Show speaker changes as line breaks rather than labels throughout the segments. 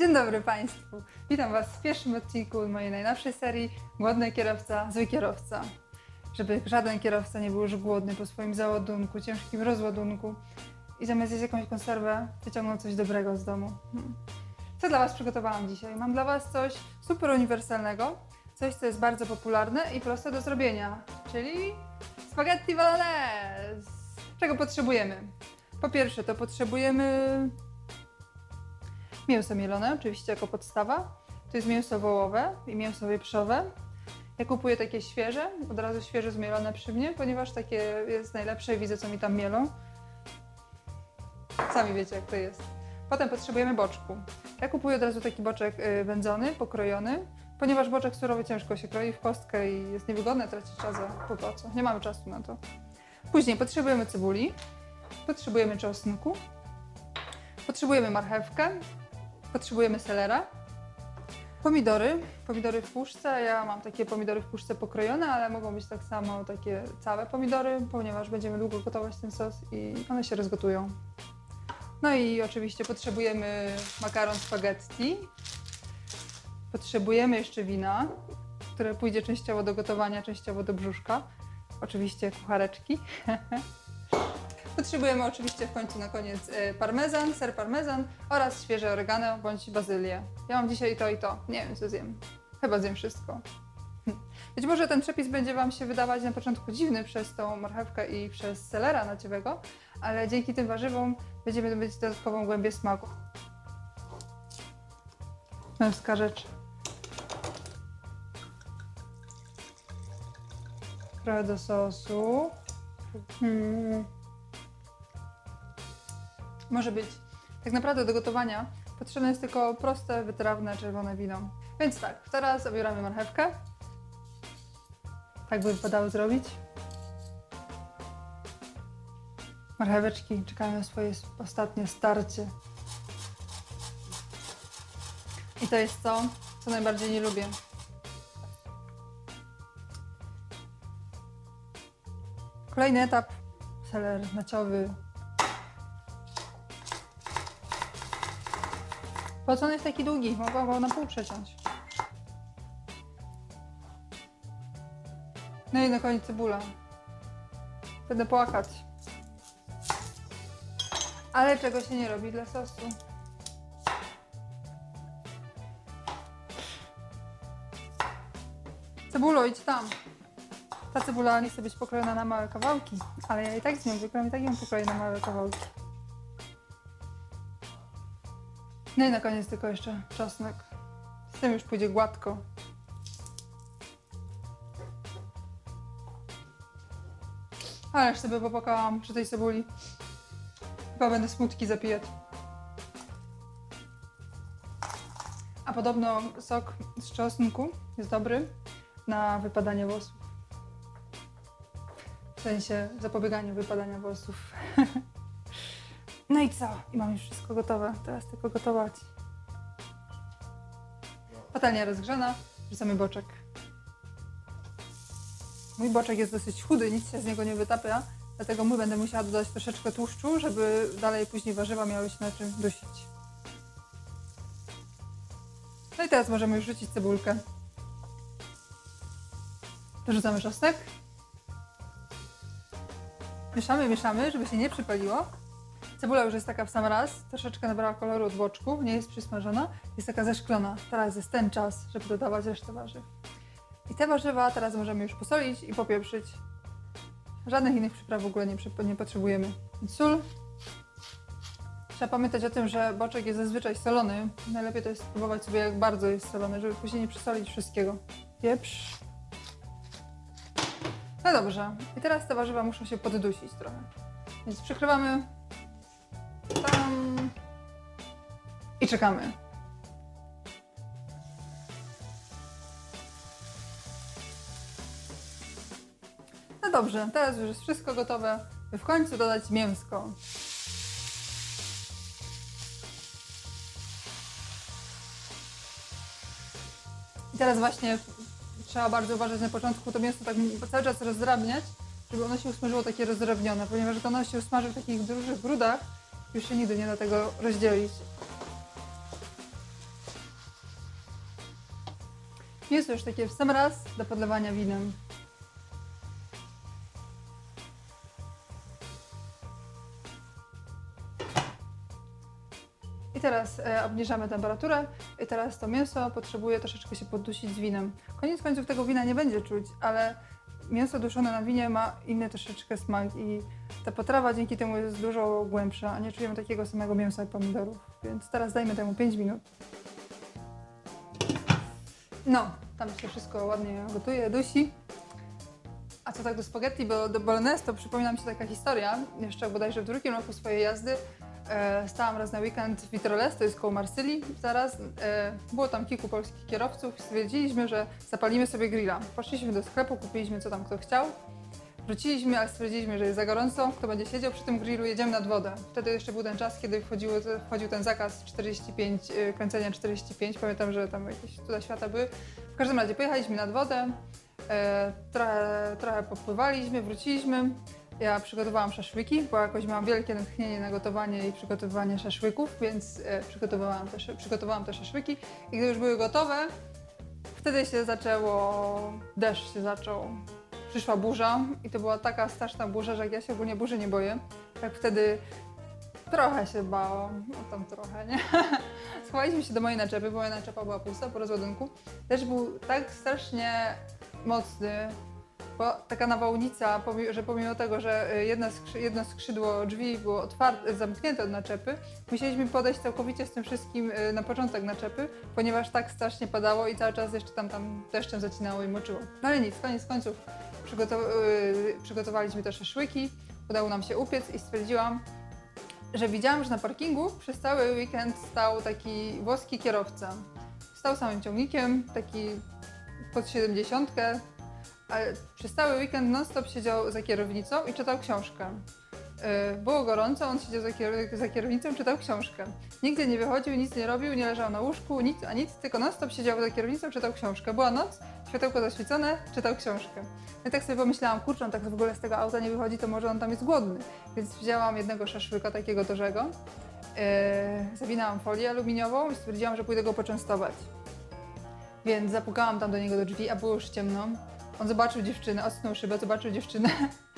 Dzień dobry Państwu. Witam Was w pierwszym odcinku mojej najnowszej serii Głodny kierowca, zły kierowca. Żeby żaden kierowca nie był już głodny po swoim załadunku, ciężkim rozładunku i zamiast jeść jakąś konserwę, wyciągnął coś dobrego z domu. Hmm. Co dla Was przygotowałam dzisiaj? Mam dla Was coś super uniwersalnego, coś co jest bardzo popularne i proste do zrobienia, czyli spaghetti bolognese. Czego potrzebujemy? Po pierwsze to potrzebujemy mięso mielone, oczywiście jako podstawa. To jest mięso wołowe i mięso wieprzowe. Ja kupuję takie świeże, od razu świeże zmielone przy mnie, ponieważ takie jest najlepsze i widzę, co mi tam mielą. Sami wiecie, jak to jest. Potem potrzebujemy boczku. Ja kupuję od razu taki boczek y, wędzony, pokrojony, ponieważ boczek surowy ciężko się kroi w kostkę i jest niewygodne tracić czas po co. Nie mamy czasu na to. Później potrzebujemy cebuli, potrzebujemy czosnku, potrzebujemy marchewkę, potrzebujemy selera, pomidory, pomidory w puszce. Ja mam takie pomidory w puszce pokrojone, ale mogą być tak samo takie całe pomidory, ponieważ będziemy długo gotować ten sos i one się rozgotują. No i oczywiście potrzebujemy makaron spaghetti. Potrzebujemy jeszcze wina, które pójdzie częściowo do gotowania, częściowo do brzuszka. Oczywiście kuchareczki. Potrzebujemy oczywiście w końcu na koniec y, parmezan, ser parmezan oraz świeże oregano bądź bazylię. Ja mam dzisiaj to i to. Nie wiem co zjem. Chyba zjem wszystko. Być może ten przepis będzie Wam się wydawać na początku dziwny przez tą marchewkę i przez selera naciowego, ale dzięki tym warzywom będziemy mieć dodatkową głębię smaku. Męska rzecz. Trochę do sosu. Hmm. Może być. Tak naprawdę do gotowania potrzebne jest tylko proste, wytrawne, czerwone wino. Więc tak, teraz obieramy marchewkę. Tak by wypadało zrobić. Marcheweczki czekają na swoje ostatnie starcie. I to jest to, co najbardziej nie lubię. Kolejny etap. Seler naciowy. Po co on jest taki długi? Mogłam go na pół przeciąć. No i na koniec cebula. Będę płakać. Ale czego się nie robi dla sosu. Cebulo, idź tam. Ta cebula nie chce być pokrojona na małe kawałki, ale ja i tak z nią zwykle i tak ją pokroję na małe kawałki. No i na koniec tylko jeszcze czosnek. Z tym już pójdzie gładko. Ależ sobie popakałam przy tej cebuli. Chyba będę smutki zapijać. A podobno sok z czosnku jest dobry na wypadanie włosów. W sensie zapobieganiu wypadania włosów. no i co? I mam już wszystko gotowe. Teraz tylko gotować. Patelnia rozgrzana. Wrzucamy boczek. Mój boczek jest dosyć chudy, nic się z niego nie wytapia, dlatego mój będę musiała dodać troszeczkę tłuszczu, żeby dalej później warzywa miały się na czym dusić. No i teraz możemy już rzucić cebulkę. Dorzucamy czosnek. Mieszamy, mieszamy, żeby się nie przypaliło. Cebula już jest taka w sam raz, troszeczkę nabrała koloru od boczku, nie jest przysmażona, jest taka zeszklona. Teraz jest ten czas, żeby dodawać resztę warzyw. I te warzywa teraz możemy już posolić i popieprzyć. Żadnych innych przypraw w ogóle nie, nie potrzebujemy. Sól. Trzeba pamiętać o tym, że boczek jest zazwyczaj solony. Najlepiej to jest spróbować sobie, jak bardzo jest solony, żeby później nie przysolić wszystkiego. Pieprz. No dobrze. I teraz te warzywa muszą się poddusić trochę. Więc przykrywamy. Tam. I czekamy. No dobrze, teraz już jest wszystko gotowe, by w końcu dodać mięsko. I teraz właśnie trzeba bardzo uważać na początku to mięso tak cały czas rozdrabniać, żeby ono się usmażyło takie rozdrabnione, ponieważ jak ono się usmaży w takich dużych brudach, już się nigdy nie da tego rozdzielić. Mięso już takie w sam raz do podlewania winem. I teraz e, obniżamy temperaturę i teraz to mięso potrzebuje troszeczkę się poddusić z winem. Koniec końców tego wina nie będzie czuć, ale mięso duszone na winie ma inny troszeczkę smak i ta potrawa dzięki temu jest dużo głębsza, a nie czujemy takiego samego mięsa jak pomidorów. Więc teraz dajmy temu 5 minut. No, tam się wszystko ładnie gotuje, dusi. A co tak do spaghetti, bo do bolognese to przypomina mi się taka historia, jeszcze bodajże w drugim roku swojej jazdy. E, stałam raz na weekend w Vitroles, to jest koło Marsylii zaraz. E, było tam kilku polskich kierowców stwierdziliśmy, że zapalimy sobie grilla. Poszliśmy do sklepu, kupiliśmy co tam kto chciał. Wróciliśmy, ale stwierdziliśmy, że jest za gorąco, kto będzie siedział przy tym grillu, jedziemy nad wodę. Wtedy jeszcze był ten czas, kiedy wchodził ten zakaz 45, e, kręcenia 45. Pamiętam, że tam jakieś cuda świata były. W każdym razie pojechaliśmy nad wodę, e, trochę, trochę popływaliśmy, wróciliśmy. Ja przygotowałam szaszłyki, bo jakoś miałam wielkie natchnienie na gotowanie i przygotowywanie szaszłyków, więc e, przygotowałam, te, przygotowałam te szaszłyki. I gdy już były gotowe, wtedy się zaczęło, deszcz się zaczął. Przyszła burza i to była taka straszna burza, że jak ja się ogólnie burzy nie boję, tak wtedy trochę się bałam, no tam trochę, nie? Schowaliśmy się do mojej naczepy, bo moja naczepa była pusta po rozładunku. Też był tak strasznie mocny, bo taka nawałnica, że pomimo tego, że y, jedna jedno skrzydło drzwi było otwarte, zamknięte od naczepy, musieliśmy podejść całkowicie z tym wszystkim y, na początek naczepy, ponieważ tak strasznie padało i cały czas jeszcze tam, tam deszczem zacinało i moczyło. No ale nic, koniec końców y, przygotowaliśmy też szaszłyki, udało nam się upiec i stwierdziłam, że widziałam, że na parkingu przez cały weekend stał taki włoski kierowca. Stał samym ciągnikiem, taki pod 70, ale przez cały weekend non-stop siedział za kierownicą i czytał książkę. Y, było gorąco, on siedział za, kier za kierownicą, czytał książkę. Nigdzie nie wychodził, nic nie robił, nie leżał na łóżku, nic, a nic, tylko non-stop siedział za kierownicą, czytał książkę. Była noc, światełko zaświecone, czytał książkę. No tak sobie pomyślałam, kurczę, on tak w ogóle z tego auta nie wychodzi, to może on tam jest głodny. Więc wzięłam jednego szaszłyka takiego dużego, yy, zawinęłam folię aluminiową i stwierdziłam, że pójdę go poczęstować. Więc zapukałam tam do niego do drzwi, a było już ciemno. On zobaczył dziewczynę, odsunął szybę, zobaczył dziewczynę.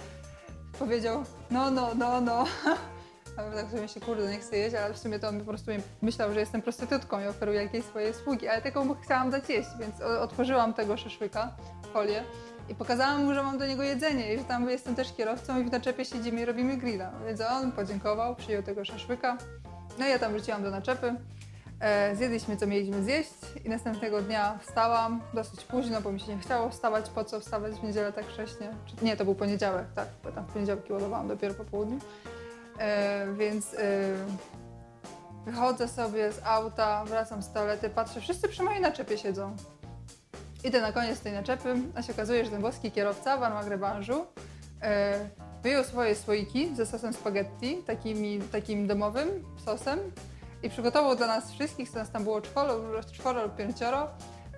Powiedział, no, no, no, no. A tak sobie myślę, kurde, nie chcę jeść, ale w sumie to on po prostu myślał, że jestem prostytutką i oferuję jakieś swoje usługi, ale mu chciałam dać jeść, więc otworzyłam tego szaszłyka, folię i pokazałam mu, że mam do niego jedzenie i że tam jestem też kierowcą i w naczepie siedzimy i robimy grilla. Więc on podziękował, przyjął tego szaszłyka. No i ja tam wróciłam do naczepy. E, zjedliśmy, co mieliśmy zjeść i następnego dnia wstałam dosyć późno, bo mi się nie chciało wstawać. Po co wstawać w niedzielę tak wcześnie? Nie, to był poniedziałek, tak, bo tam w poniedziałki ładowałam dopiero po południu. E, więc e, wychodzę sobie z auta, wracam z toalety, patrzę, wszyscy przy mojej naczepie siedzą. Idę na koniec tej naczepy, a się okazuje, że ten włoski kierowca w Armagrebanżu e, wyjął swoje słoiki ze sosem spaghetti, takimi, takim domowym sosem i przygotował dla nas wszystkich, co nas tam było czworo, czworo lub pięcioro,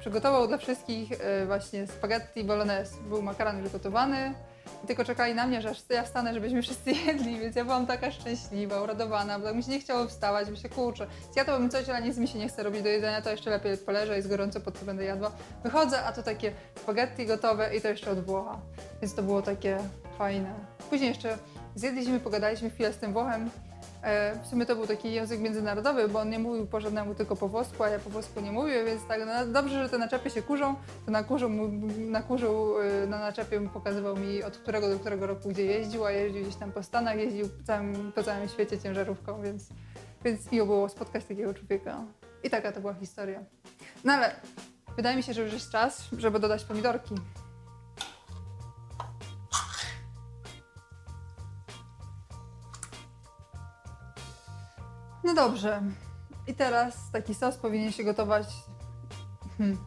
przygotował dla wszystkich e, właśnie spaghetti bolognese. Był makaron już gotowany i tylko czekali na mnie, że aż ja wstanę, żebyśmy wszyscy jedli, więc ja byłam taka szczęśliwa, uradowana, bo tak mi się nie chciało wstawać, mi się kurczę. Zjadłabym coś, ale nic mi się nie chce robić do jedzenia, to jeszcze lepiej poleżę i z gorąco pod co będę jadła. Wychodzę, a to takie spaghetti gotowe i to jeszcze od Włocha, więc to było takie fajne. Później jeszcze zjedliśmy, pogadaliśmy chwilę z tym Włochem, w sumie to był taki język międzynarodowy, bo on nie mówił po żadnemu tylko po włosku, a ja po włosku nie mówię, więc tak no, dobrze, że te naczepy się kurzą. To na kurzu, na, kurzu, y, na naczepie pokazywał mi od którego do którego roku gdzie jeździł, a jeździł gdzieś tam po Stanach, jeździł po całym, po całym świecie ciężarówką, więc, więc miło było spotkać takiego człowieka. I taka to była historia. No ale wydaje mi się, że już jest czas, żeby dodać pomidorki. Dobrze. I teraz taki sos powinien się gotować. Hmm.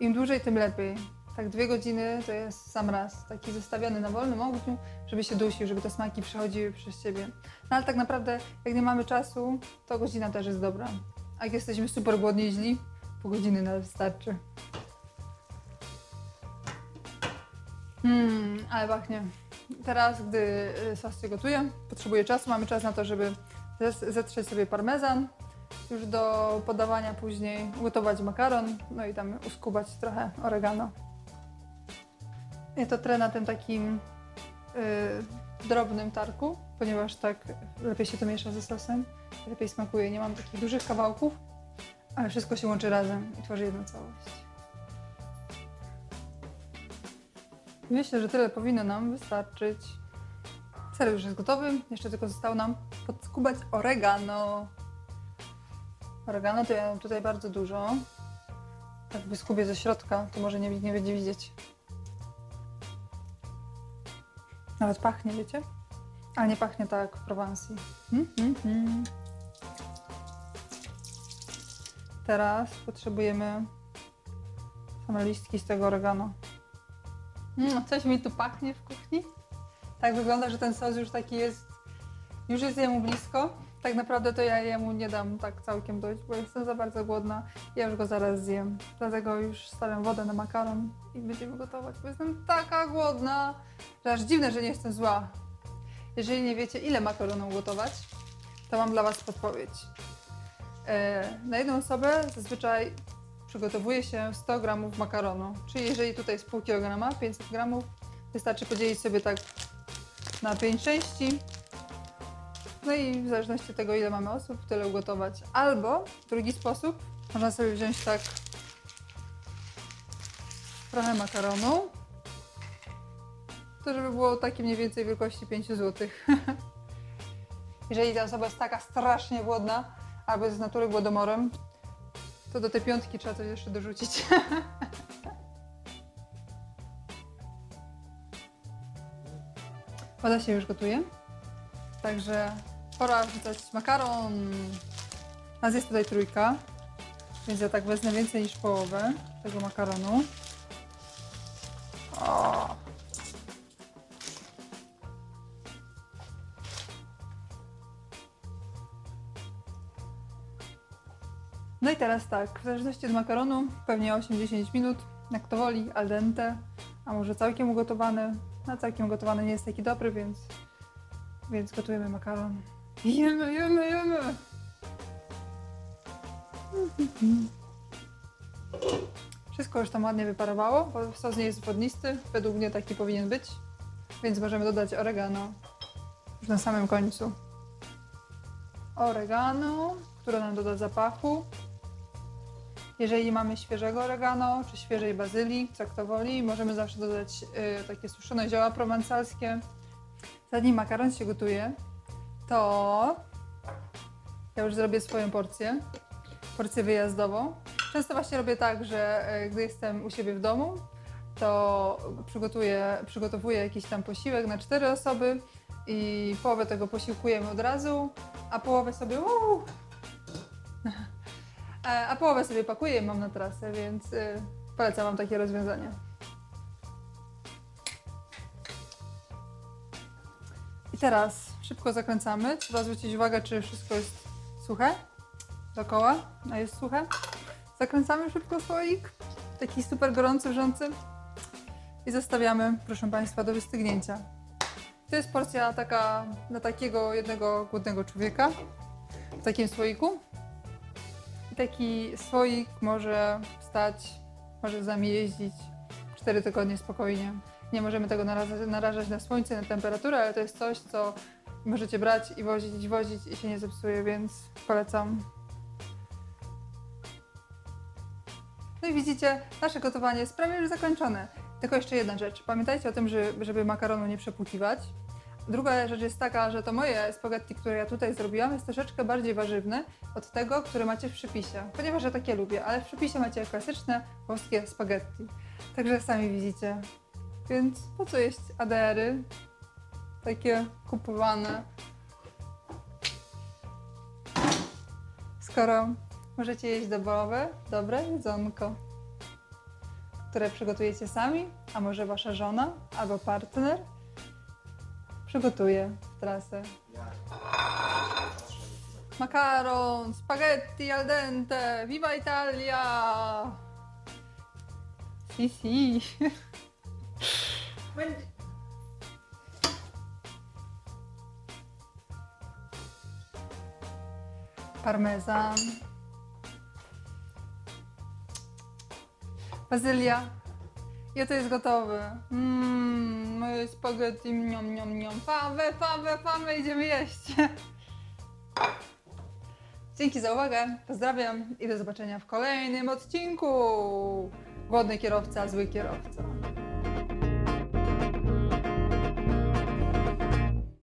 Im dłużej, tym lepiej. Tak dwie godziny to jest sam raz, taki zostawiony na wolnym ogniu, żeby się dusił, żeby te smaki przechodziły przez siebie. No ale tak naprawdę, jak nie mamy czasu, to godzina też jest dobra. A jak jesteśmy super głodni i źli, pół godziny nawet wystarczy. Hmm, ale pachnie. Teraz, gdy y, sos się gotuje, potrzebuje czasu, mamy czas na to, żeby zetrzeć sobie parmezan, już do podawania później ugotować makaron, no i tam uskubać trochę oregano. Ja to trę na tym takim y, drobnym tarku, ponieważ tak lepiej się to miesza ze sosem, lepiej smakuje. Nie mam takich dużych kawałków, ale wszystko się łączy razem i tworzy jedną całość. Myślę, że tyle powinno nam wystarczyć. Ser już jest gotowy, jeszcze tylko zostało nam podskubać oregano. Oregano to ja mam tutaj bardzo dużo. Jak wyskubię ze środka, to może nie, nie będzie widzieć. Nawet pachnie, wiecie? Ale nie pachnie tak w Prowansji. Mm, mm, mm. Teraz potrzebujemy same listki z tego oregano. Mm, coś mi tu pachnie w kuchni. Tak wygląda, że ten sos już taki jest, już jest jemu blisko. Tak naprawdę to ja jemu nie dam tak całkiem dojść, bo jestem za bardzo głodna. Ja już go zaraz zjem. Dlatego już stawiam wodę na makaron i będziemy gotować, bo jestem taka głodna, że aż dziwne, że nie jestem zła. Jeżeli nie wiecie, ile makaronu gotować, to mam dla Was podpowiedź. E, na jedną osobę zazwyczaj przygotowuje się 100 gramów makaronu. Czyli jeżeli tutaj jest pół kilograma, 500 gramów, wystarczy podzielić sobie tak na 5 części. No i w zależności od tego, ile mamy osób, tyle ugotować. Albo drugi sposób, można sobie wziąć tak trochę makaronu, to żeby było takie mniej więcej wielkości 5 zł. Jeżeli ta osoba jest taka strasznie głodna, albo jest z natury głodomorem, to do tej piątki trzeba coś jeszcze dorzucić. Woda się już gotuje. Także pora wrzucać makaron. Nas jest tutaj trójka, więc ja tak wezmę więcej niż połowę tego makaronu. O. No i teraz tak, w zależności od makaronu, pewnie 8-10 minut, jak to woli, al dente, a może całkiem ugotowany. Na całkiem ugotowany nie jest taki dobry, więc, więc gotujemy makaron. Jemy, jemy, jemy! Wszystko już tam ładnie wyparowało, bo sos nie jest wodnisty, według mnie taki powinien być, więc możemy dodać oregano już na samym końcu. Oregano, które nam doda zapachu. Jeżeli mamy świeżego oregano czy świeżej bazylii, co kto woli, możemy zawsze dodać y, takie suszone zioła prowansalskie. Zanim makaron się gotuje, to ja już zrobię swoją porcję, porcję wyjazdową. Często właśnie robię tak, że y, gdy jestem u siebie w domu, to przygotuję, przygotowuję jakiś tam posiłek na cztery osoby i połowę tego posiłkujemy od razu, a połowę sobie uu, a połowę sobie pakuję i mam na trasę, więc y, polecam Wam takie rozwiązanie. I teraz szybko zakręcamy. Trzeba zwrócić uwagę, czy wszystko jest suche dookoła. A jest suche. Zakręcamy szybko słoik. Taki super gorący, wrzący. I zostawiamy, proszę Państwa, do wystygnięcia. To jest porcja taka dla takiego jednego głodnego człowieka w takim słoiku. Taki słoik może stać, może z nami jeździć 4 tygodnie spokojnie. Nie możemy tego narażać, narażać na słońce, na temperaturę, ale to jest coś, co możecie brać i wozić, i wozić i się nie zepsuje, więc polecam. No i widzicie, nasze gotowanie jest prawie już zakończone. Tylko jeszcze jedna rzecz. Pamiętajcie o tym, żeby makaronu nie przepłukiwać. Druga rzecz jest taka, że to moje spaghetti, które ja tutaj zrobiłam, jest troszeczkę bardziej warzywne od tego, które macie w przepisie. Ponieważ ja takie lubię, ale w przepisie macie klasyczne włoskie spaghetti. Także sami widzicie. Więc po co jeść adery? Takie kupowane. Skoro możecie jeść dobrowe, dobre jedzonko, które przygotujecie sami, a może wasza żona albo partner, przygotuję trasę. Makaron, spaghetti al dente, viva Italia! Si, si. parmezan, bazylia. I to jest gotowe. Mmm, spaghetti, niom, niom, niom. Pawę, pawę, pawę, idziemy jeść. Dzięki za uwagę, pozdrawiam i do zobaczenia w kolejnym odcinku. Głodny kierowca, zły kierowca.